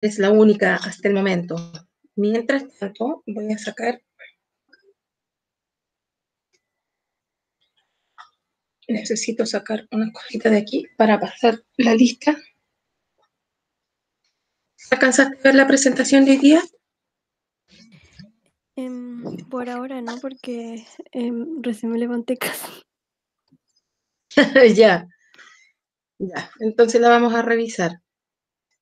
Es la única hasta el momento. Mientras tanto, voy a sacar necesito sacar una cosita de aquí para pasar la lista. ¿Alcanzaste a ver la presentación de hoy día? Em, por ahora no, porque em, recién me levanté casi. ya, ya, entonces la vamos a revisar.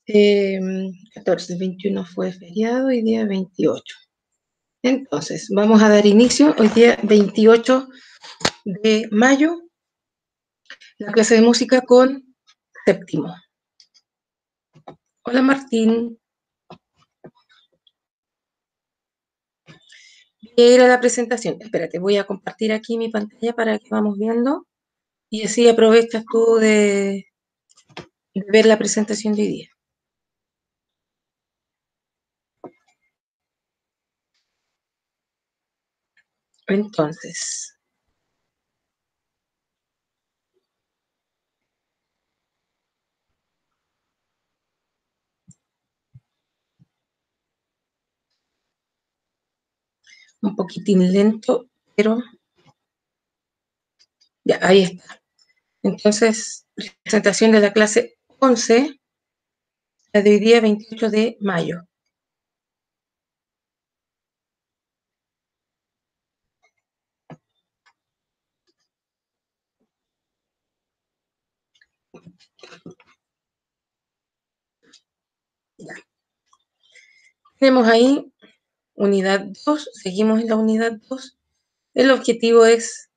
14, em, 21 fue feriado y día 28. Entonces, vamos a dar inicio hoy día 28 de mayo la clase de música con séptimo. Hola Martín. Era la presentación. Espérate, voy a compartir aquí mi pantalla para que vamos viendo y así aprovechas tú de, de ver la presentación de hoy día. Entonces, un poquitín lento, pero ya, ahí está. Entonces, presentación de la clase 11, la de hoy día 28 de mayo. Tenemos ahí unidad 2, seguimos en la unidad 2. El objetivo es,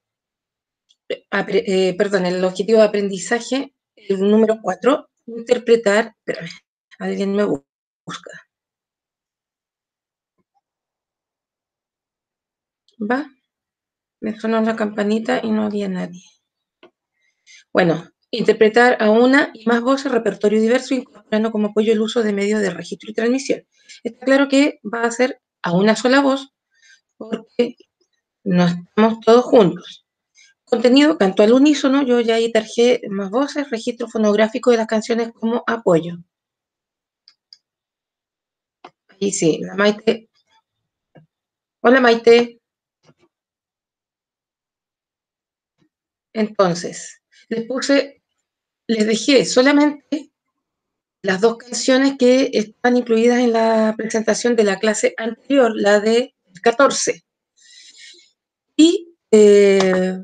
eh, perdón, el objetivo de aprendizaje, el número 4, interpretar, espérame, alguien me busca. ¿Va? Me sonó la campanita y no había nadie. Bueno, interpretar a una y más voces, repertorio diverso, incorporando como apoyo el uso de medios de registro y transmisión. Está claro que va a ser a una sola voz porque no estamos todos juntos. Contenido, canto al unísono, yo ya ahí tarjé más voces, registro fonográfico de las canciones como apoyo. Ahí sí, la Maite. Hola Maite. Entonces, les puse, les dejé solamente las dos canciones que están incluidas en la presentación de la clase anterior, la de 14. Y eh,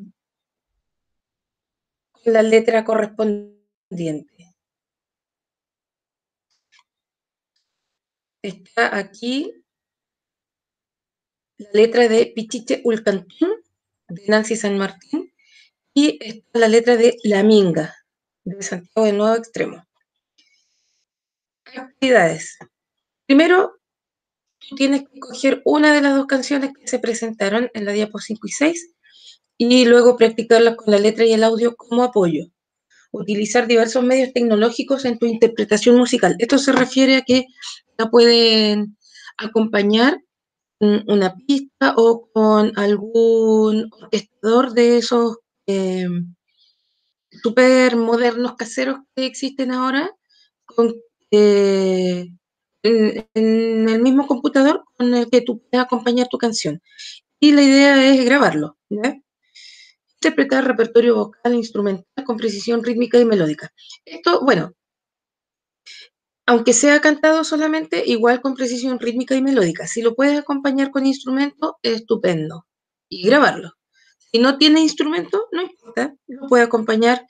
la letra correspondiente. Está aquí la letra de Pichiche Ulcantún, de Nancy San Martín, y está la letra de La Minga, de Santiago del Nuevo Extremo actividades. Primero, tú tienes que coger una de las dos canciones que se presentaron en la diapo 5 y 6 y luego practicarlas con la letra y el audio como apoyo. Utilizar diversos medios tecnológicos en tu interpretación musical. Esto se refiere a que la pueden acompañar una pista o con algún orquestador de esos eh, super modernos caseros que existen ahora, con eh, en, el mismo computador con el que tú puedes acompañar tu canción. Y la idea es grabarlo, Interpretar repertorio vocal e instrumental con precisión rítmica y melódica. Esto, bueno, aunque sea cantado solamente, igual con precisión rítmica y melódica. Si lo puedes acompañar con instrumento, estupendo. Y grabarlo. Si no tiene instrumento, no importa. Lo puede acompañar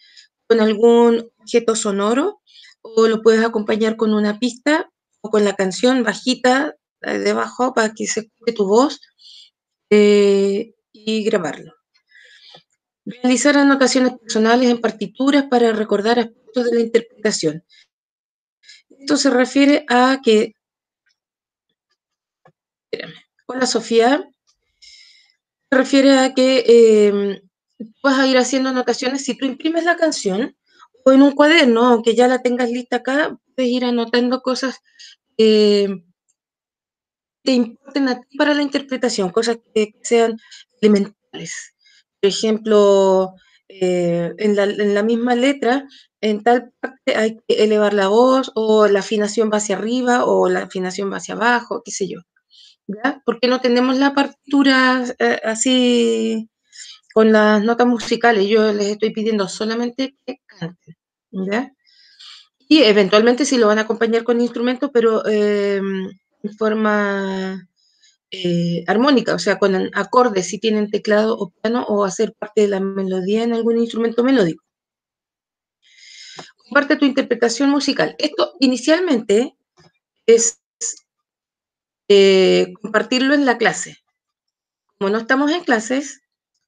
con algún objeto sonoro o lo puedes acompañar con una pista o con la canción bajita debajo para que se escuche tu voz eh, y grabarlo. Realizar anotaciones personales en partituras para recordar aspectos de la interpretación. Esto se refiere a que... Espérame. Hola Sofía. Se refiere a que eh, vas a ir haciendo anotaciones. Si tú imprimes la canción, en un cuaderno, aunque ya la tengas lista acá, puedes ir anotando cosas que te importen a ti para la interpretación, cosas que sean elementales. Por ejemplo, eh, en, la, misma letra en tal parte hay que elevar la voz o la afinación va hacia arriba o la afinación va hacia abajo, qué sé yo. ¿Ya? Porque no tenemos la partitura eh, así con las notas musicales. Yo les estoy pidiendo solamente que canten. Y eventualmente sí lo van a acompañar con instrumentos, pero eh, en forma eh, armónica, o sea, con acordes, si tienen teclado o piano, o hacer parte de la melodía en algún instrumento melódico. Comparte tu interpretación musical. Esto inicialmente es eh, compartirlo en la clase. Como no estamos en clases,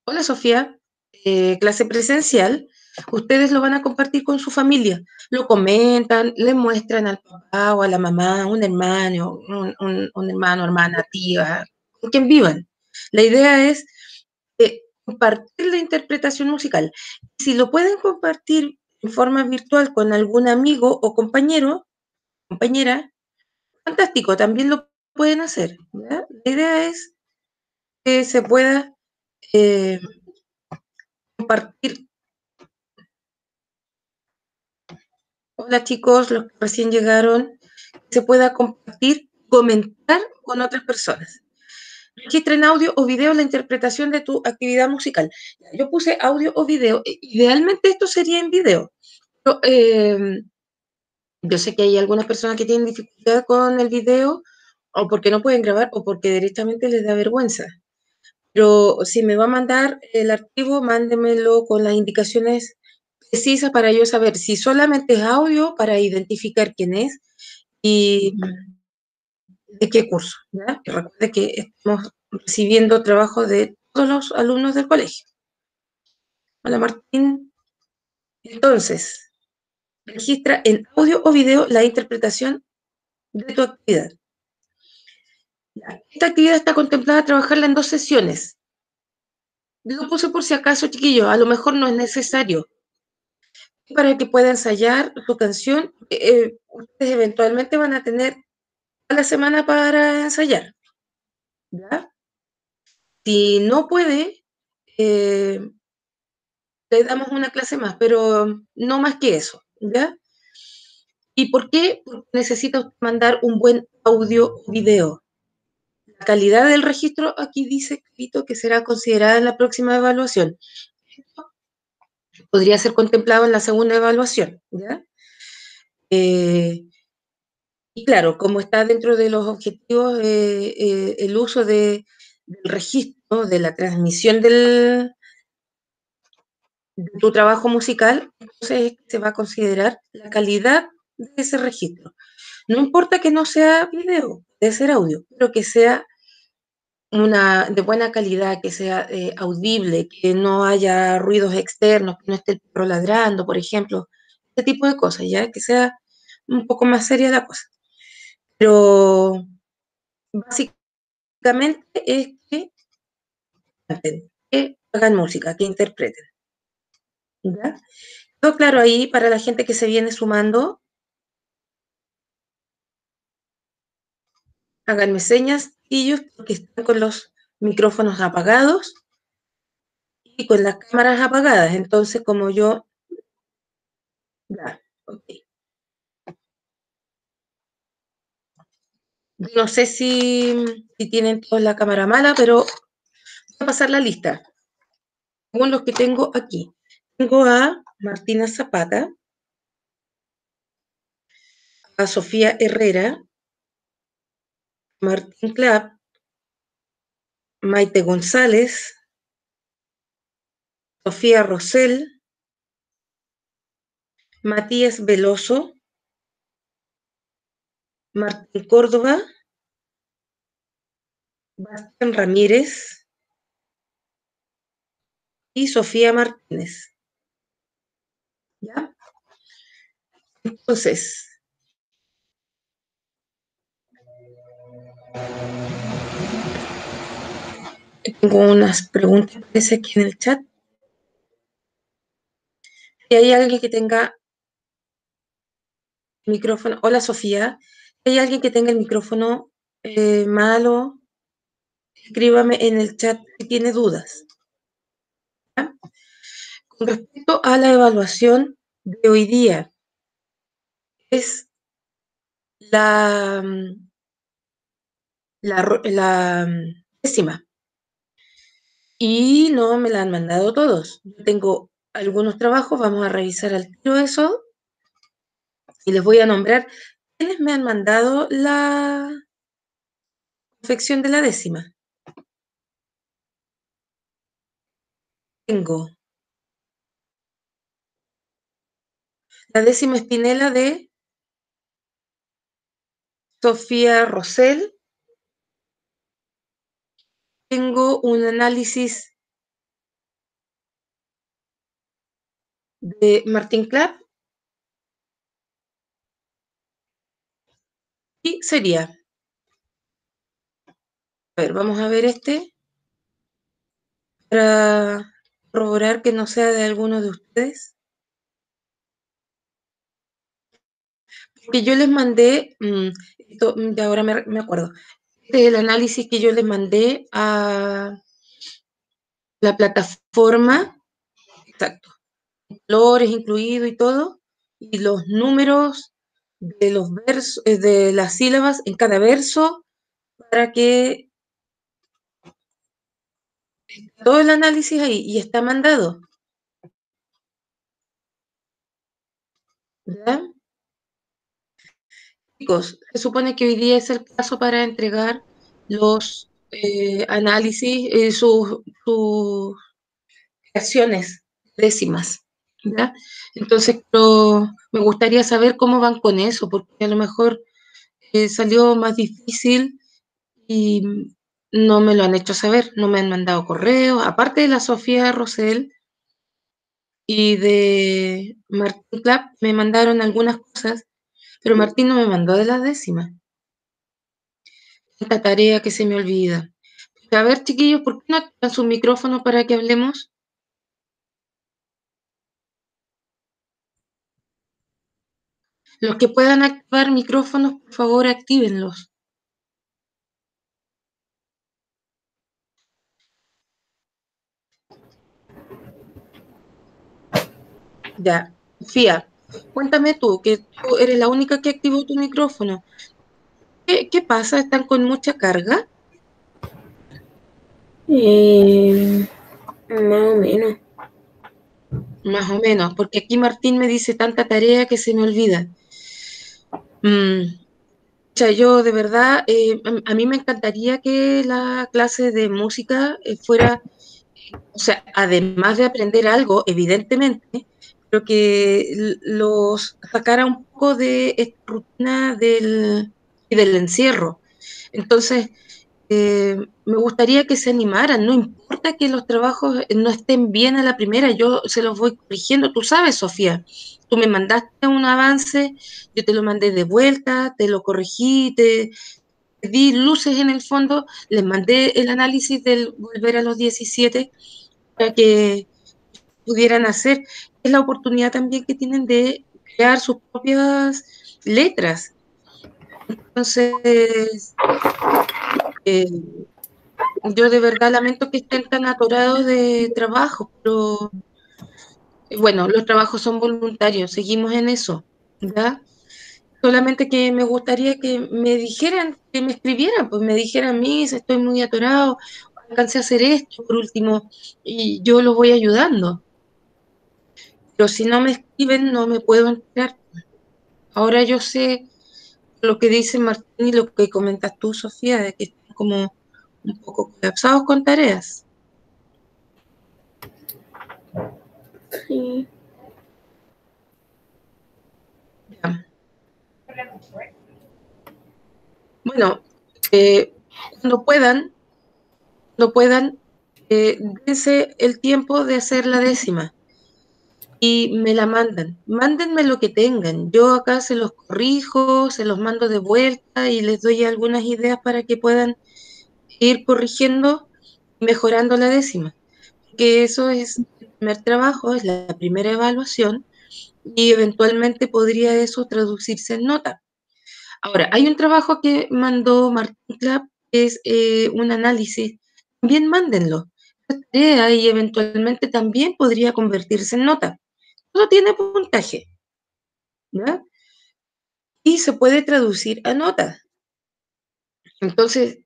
hola Sofía, eh, clase presencial, ustedes lo van a compartir con su familia. Lo comentan, le muestran al papá o a la mamá, un hermano, un, un, un hermano, hermana, tía, con quien vivan. La idea es eh, compartir la interpretación musical. Si lo pueden compartir en forma virtual con algún amigo o compañero, compañera, fantástico, también lo pueden hacer. La idea es que se pueda eh, compartir. Hola chicos, los que recién llegaron, se pueda compartir, comentar con otras personas. Registra en audio o video la interpretación de tu actividad musical. Yo puse audio o video. Idealmente esto sería en video. Eh, yo sé que hay algunas personas que tienen dificultad con el video o porque no pueden grabar o porque directamente les da vergüenza. Pero si me va a mandar el archivo, mándemelo con las indicaciones precisas para yo saber si solamente es audio para identificar quién es y de qué curso. recuerde que estamos recibiendo trabajo de todos los alumnos del colegio. Hola Martín. Entonces, registra en audio o video la interpretación de tu actividad. Esta actividad está contemplada trabajarla en dos sesiones. Lo puse por si acaso, chiquillos, a lo mejor no es necesario. Para que pueda ensayar su canción, eh, ustedes eventualmente van a tener la semana para ensayar. ¿Ya? Si no puede, eh, le damos una clase más, pero no más que eso. ¿Ya? ¿Y por qué? Porque necesita mandar un buen audio o video. Calidad del registro aquí dice que será considerada en la próxima evaluación. Podría ser contemplado en la segunda evaluación, ¿ya? Eh, y claro, como está dentro de los objetivos eh, eh, el uso de, del registro, de la transmisión del, de tu trabajo musical, entonces se va a considerar la calidad de ese registro. No importa que no sea video, puede ser audio, pero que sea una de buena calidad, que sea eh, audible, que no haya ruidos externos, que no esté el perro ladrando, por ejemplo, este tipo de cosas, ya que sea un poco más seria la cosa. Pero básicamente es que que hagan música, que interpreten. ¿Ya? Todo claro ahí para la gente que se viene sumando. Háganme señas, ellos, porque están con los micrófonos apagados y con las cámaras apagadas. Entonces, como yo... Ok. No sé si, si tienen todos la cámara mala, pero voy a pasar la lista. Según los que tengo aquí. Tengo a Martina Zapata, a Sofía Herrera, Martín Clapp, Maite González, Sofía Rosell, Matías Veloso, Martín Córdoba, Bastián Ramírez y Sofía Martínez. ¿Ya? Entonces, tengo unas preguntas, parece aquí en el chat. Si hay alguien que tenga micrófono, hola Sofía, si hay alguien que tenga el micrófono eh, malo, escríbame en el chat si tiene dudas. Con respecto a la evaluación de hoy día es la, la, la décima. Y no me la han mandado todos. Yo tengo algunos trabajos, vamos a revisar al tiro eso. Y les voy a nombrar quiénes me han mandado la confección de la décima. Tengo la décima espinela de Sofía Rosell. Tengo un análisis de Martín Clapp. Y sería, a ver, vamos a ver este, para corroborar que no sea de alguno de ustedes. Que yo les mandé, mm, esto, mm, ahora me, me acuerdo, este es el análisis que yo les mandé a la plataforma, exacto, colores incluido y todo, y los números de los versos, eh, de las sílabas en cada verso, para que todo el análisis ahí y está mandado. ¿Ya? Se supone que hoy día es el caso para entregar los eh, análisis, eh, sus, sus creaciones décimas. Entonces, pero me gustaría saber cómo van con eso, porque a lo mejor eh, salió más difícil y no me lo han hecho saber, no me han mandado correos, aparte de la Sofía Rosell y de Martín Clapp, me mandaron algunas cosas, pero Martín no me mandó de las décimas. Esta tarea que se me olvida. A ver, chiquillos, ¿por qué no activan su micrófono para que hablemos? Los que puedan activar micrófonos, por favor, actívenlos. Ya, Fía, cuéntame tú, que tú eres la única que activó tu micrófono. ¿Qué, qué pasa? ¿Están con mucha carga? Eh, más o menos. Más o menos, porque aquí Martín me dice tanta tarea que se me olvida. Mm, o sea, yo de verdad, eh, a, a mí me encantaría que la clase de música eh, fuera, o sea, además de aprender algo, evidentemente, pero que los sacara un poco de esta rutina del, y del encierro. Entonces, eh, me gustaría que se animaran, no importa que los trabajos no estén bien a la primera, yo se los voy corrigiendo. Tú sabes, Sofía, tú me mandaste un avance, yo te lo mandé de vuelta, te lo corregí, te, te di luces en el fondo, les mandé el análisis del volver a los 17 para que pudieran hacer. Es la oportunidad también que tienen de crear sus propias letras. Entonces, eh, yo de verdad lamento que estén tan atorados de trabajo, pero eh, bueno, los trabajos son voluntarios, seguimos en eso, ¿ya? Solamente que me gustaría que me dijeran, que me escribieran, pues me dijeran, mis, estoy muy atorado, alcancé a hacer esto por último, y yo los voy ayudando. Pero si no me escriben, no me puedo enterar. Ahora yo sé lo que dice Martín y lo que comentas tú, Sofía, de que están como un poco colapsados con tareas. Sí. Ya. Bueno, eh, cuando puedan, cuando puedan, eh, dense el tiempo de hacer la décima y me la mandan. Mándenme lo que tengan. Yo acá se los corrijo, se los mando de vuelta y les doy algunas ideas para que puedan ir corrigiendo mejorando la décima. Que eso es el primer trabajo, es la primera evaluación y eventualmente podría eso traducirse en nota. Ahora, hay un trabajo que mandó Martín Clapp, que es eh, un análisis. También mándenlo. Y eventualmente también podría convertirse en nota. Todo tiene puntaje. Y se puede traducir a notas. Entonces,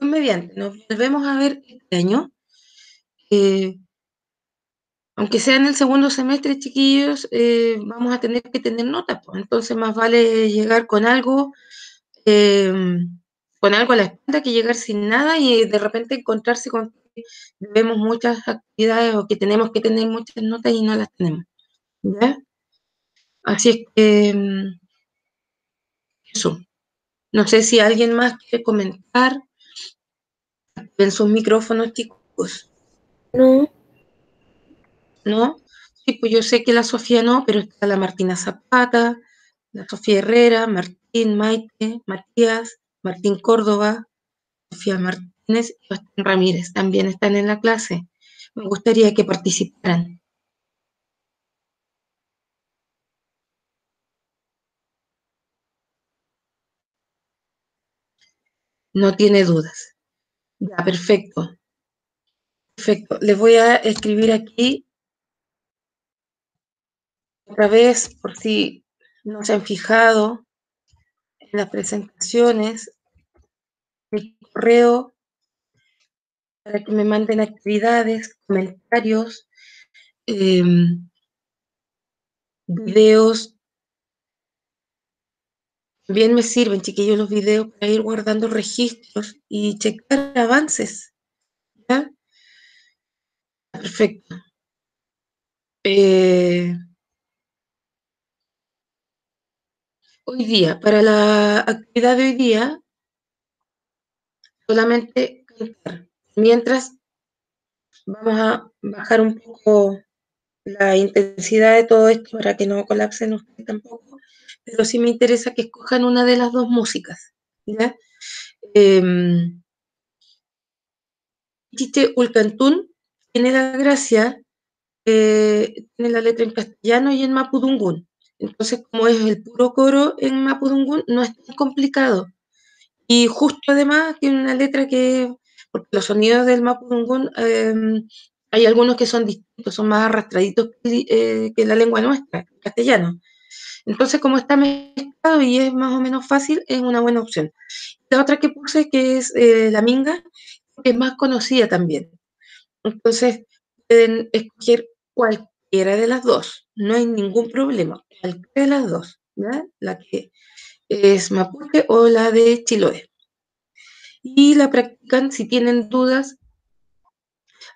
mediante nos volvemos a ver este año, eh, aunque sea en el segundo semestre, chiquillos, eh, vamos a tener que tener notas. Pues. Entonces, más vale llegar con algo, em, con algo a la espalda que llegar sin nada y de repente encontrarse con que debemos muchas actividades o que tenemos que tener muchas notas y no las tenemos. ¿Ya? Así es que em, eso. No sé si alguien más quiere comentar en sus micrófonos, chicos. No. ¿No? Sí, pues yo sé que la Sofía no, pero está la Martina Zapata, la Sofía Herrera, Martín Maite, Matías, Martín Córdoba, Sofía Martínez y Bastián Ramírez también están en la clase. Me gustaría que participaran. No tiene dudas. Ya, perfecto. Perfecto. Les voy a escribir aquí otra vez, por si no se han fijado en las presentaciones, mi correo para que me manden actividades, comentarios, em, videos Bien me sirven, chiquillos, los videos para ir guardando registros y checar avances. Perfecto. Eh, hoy día, para la actividad de hoy día, solamente cantar. Mientras vamos a bajar un poco la intensidad de todo esto para que no colapsen ustedes tampoco pero sí me interesa que escojan una de las dos músicas. ¿ya? Eh, Ulcantún tiene la gracia, eh, tiene la letra en castellano y en mapudungún. Entonces, como es el puro coro en mapudungún, no es tan complicado. Y justo además tiene una letra que, porque los sonidos del mapudungún, eh, hay algunos que son distintos, son más arrastraditos que, eh, que la lengua nuestra, el castellano. Entonces, como está mezclado y es más o menos fácil, es una buena opción. La otra que puse, que es eh, la minga, es más conocida también. Entonces, pueden escoger cualquiera de las dos, no hay ningún problema, cualquiera de las dos, la que es mapuche o la de Chiloé. Y la practican, si tienen dudas,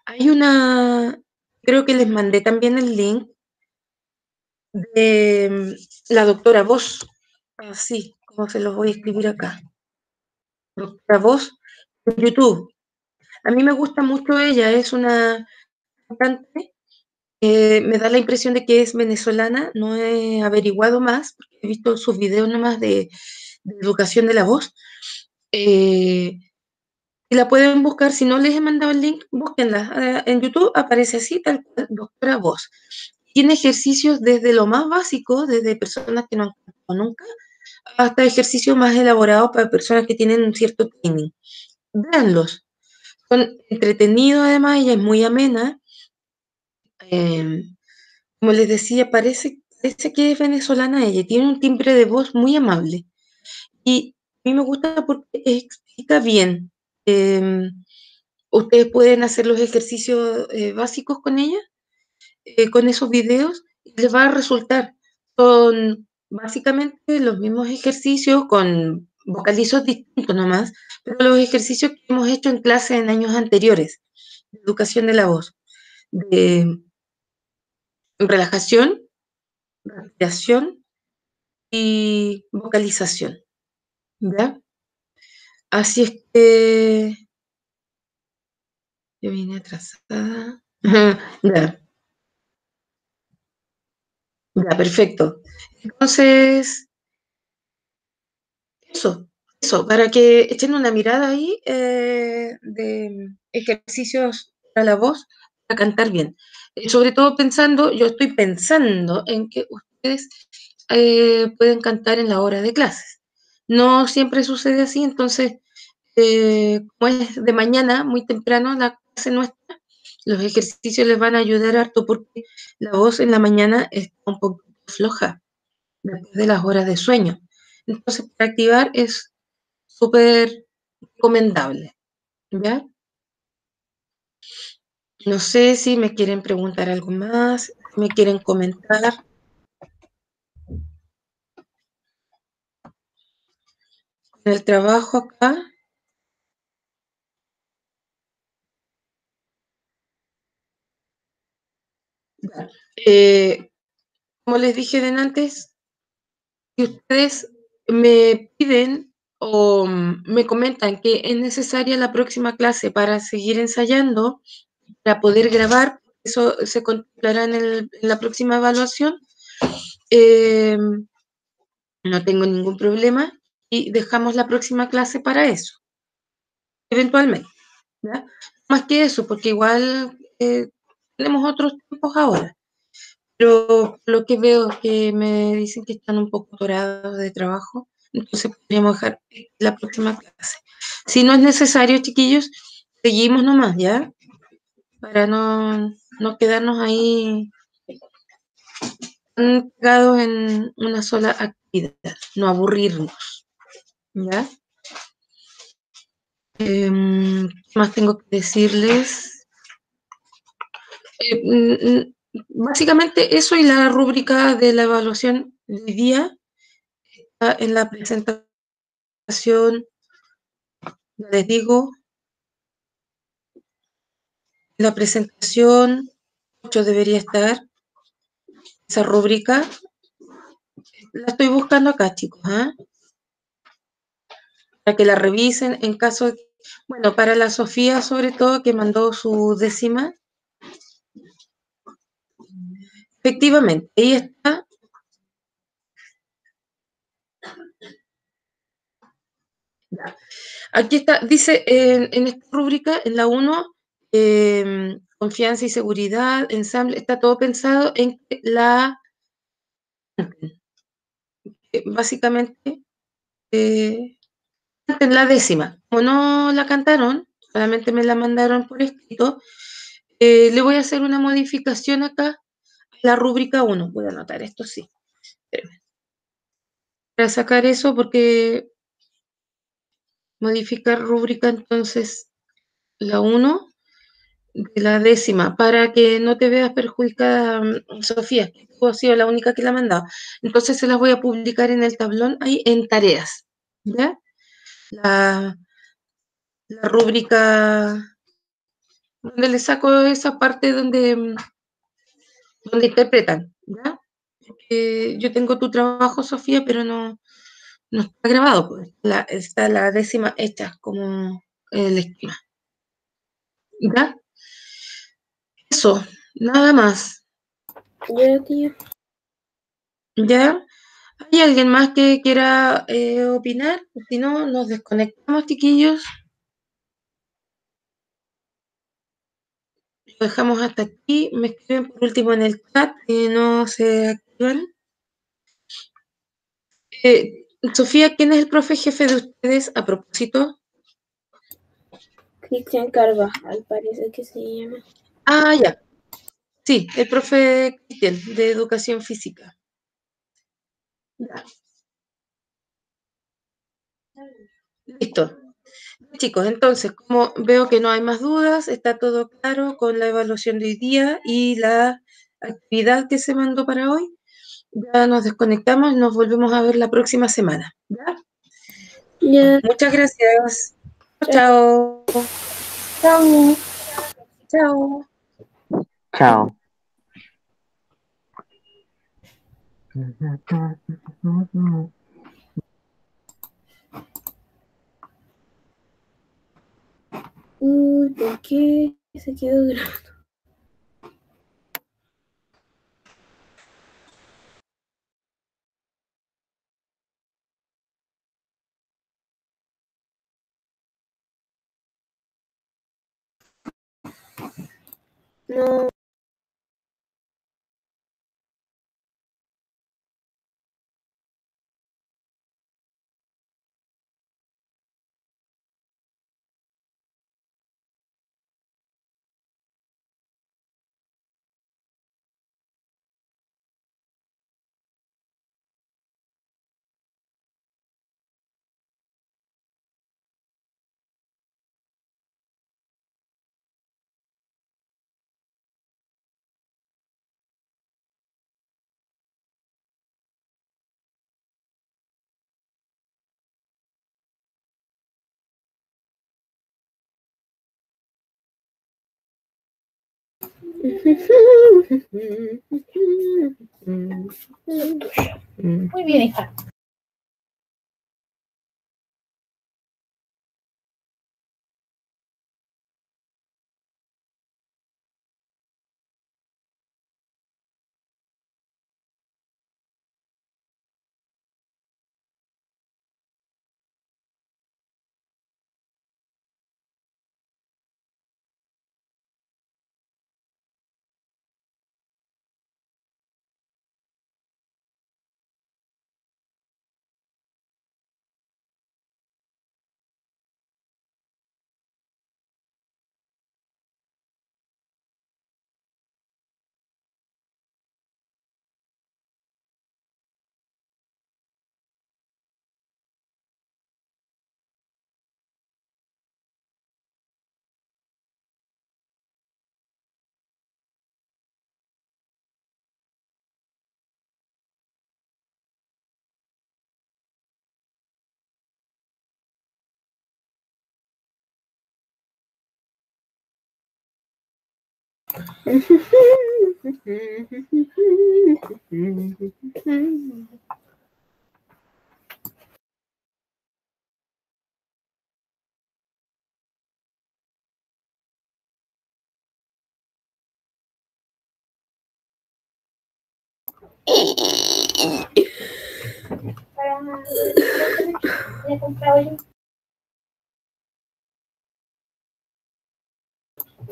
hay una, creo que les mandé también el link de mm, la doctora Voss, así como se los voy a escribir acá. Doctora Voss en YouTube. A mí me gusta mucho ella, es una cantante, me da la impresión de que es venezolana, no he averiguado más, he visto sus videos nomás de, de educación de la voz. Eh, y la pueden buscar, si no les he mandado el link, búsquenla. Ah, en YouTube aparece así, tal cual, doctora Voz tiene ejercicios desde lo más básico, desde personas que no han cantado nunca, hasta ejercicios más elaborados para personas que tienen un cierto training. Véanlos. Son entretenidos además, ella es muy amena. Em, como les decía, parece, parece que es venezolana ella, tiene un timbre de voz muy amable. Y a mí me gusta porque explica bien. Em, ustedes pueden hacer los ejercicios eh, básicos con ella eh, con esos videos les va a resultar. Son básicamente los mismos ejercicios con vocalizos distintos nomás, pero los ejercicios que hemos hecho en clase en años anteriores, educación de la voz, de relajación, respiración y vocalización. ¿Ya? Así es que yo vine atrasada. ya. Ya, perfecto. Entonces, eso, eso, para que echen una mirada ahí eh, de ejercicios para la voz, para cantar bien. Eh, sobre todo pensando, yo estoy pensando en que ustedes eh, pueden cantar en la hora de clases. No siempre sucede así, entonces, como es de mañana, muy temprano, la clase nuestra, los ejercicios les van a ayudar harto porque la voz en la mañana está un poco floja después de las horas de sueño. Entonces, para activar es súper recomendable. ¿Ya? No sé si me quieren preguntar algo más, me quieren comentar. el trabajo acá. Eh, como les dije de antes, si ustedes me piden o me comentan que es necesaria la próxima clase para seguir ensayando, para poder grabar, eso se contemplará en, la próxima evaluación, eh, no tengo ningún problema y dejamos la próxima clase para eso, eventualmente. Más que eso, porque igual eh, tenemos otros tiempos ahora. Pero lo que veo es que me dicen que están un poco atorados de trabajo, entonces podríamos dejar la próxima clase. Si no es necesario, chiquillos, seguimos nomás, ¿ya? Para no, no quedarnos ahí pegados en una sola actividad, no aburrirnos. ¿Ya? Em, ¿Qué más tengo que decirles? Eh, mm, mm, básicamente eso y la rúbrica de la evaluación del día está en la presentación, les digo, la presentación 8 debería estar, esa rúbrica. La estoy buscando acá, chicos, ¿ah? Para que la revisen en caso de... Bueno, para la Sofía, sobre todo, que mandó su décima. Efectivamente, ahí está. Aquí está, dice en, esta rúbrica, en la 1, em, confianza y seguridad, ensamble, está todo pensado en que la, básicamente, eh, en la décima. Como no la cantaron, solamente me la mandaron por escrito, eh, le voy a hacer una modificación acá la rúbrica 1. Voy a anotar esto, sí. Para sacar eso, porque modificar rúbrica, entonces, la 1 de la décima, para que no te veas perjudicada, mm, Sofía, que tú sido la única que la ha mandado. Entonces se las voy a publicar en el tablón ahí en tareas, ¿ya? La, la rúbrica donde le saco esa parte donde mm, donde interpretan, ¿ya? yo tengo tu trabajo, Sofía, pero no, no está grabado, pues. Está la décima hecha como el esquema. ¿Ya? Eso, nada más. ¿Ya? ¿Hay alguien más que quiera eh, opinar? Si no, nos desconectamos, chiquillos. Lo dejamos hasta aquí. Me escriben por último en el chat que no se activan. Eh, Sofía, ¿quién es el profe jefe de ustedes a propósito? Cristian Carvajal, parece que se llama. Ah, ya. Sí, el profe Cristian, de educación física. Ya. Listo. Chicos, entonces, como veo que no hay más dudas, está todo claro con la evaluación de hoy día y la actividad que se mandó para hoy. Ya nos desconectamos y nos volvemos a ver la próxima semana. ¿ya? Muchas gracias. Chao. Chao. Chao. Chao. Uy, ¿por qué se quedó grabando? No. Muy bien, hija.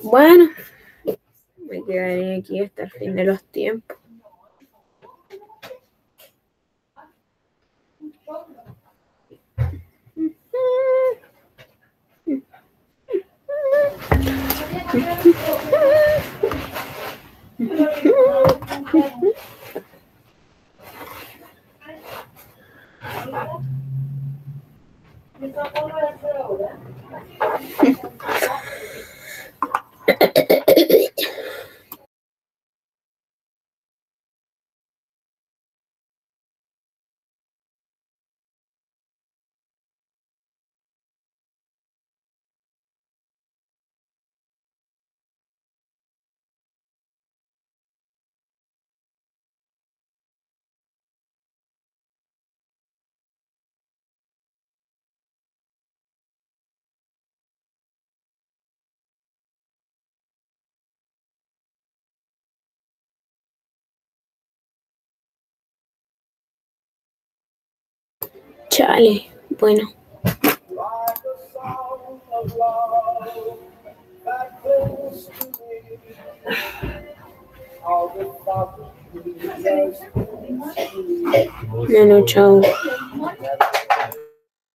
Bueno, me quedaré aquí hasta el fin de los tiempos. Chale, bueno. Bueno, chao.